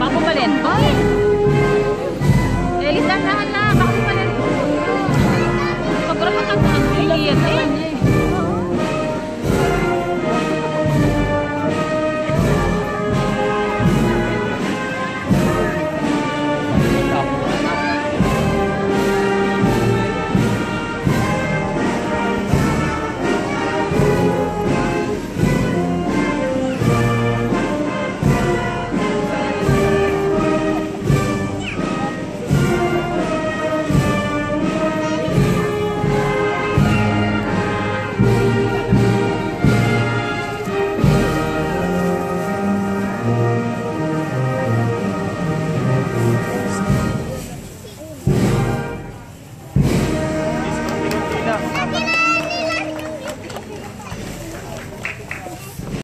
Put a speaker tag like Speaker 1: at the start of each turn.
Speaker 1: Pakupalit. Ay!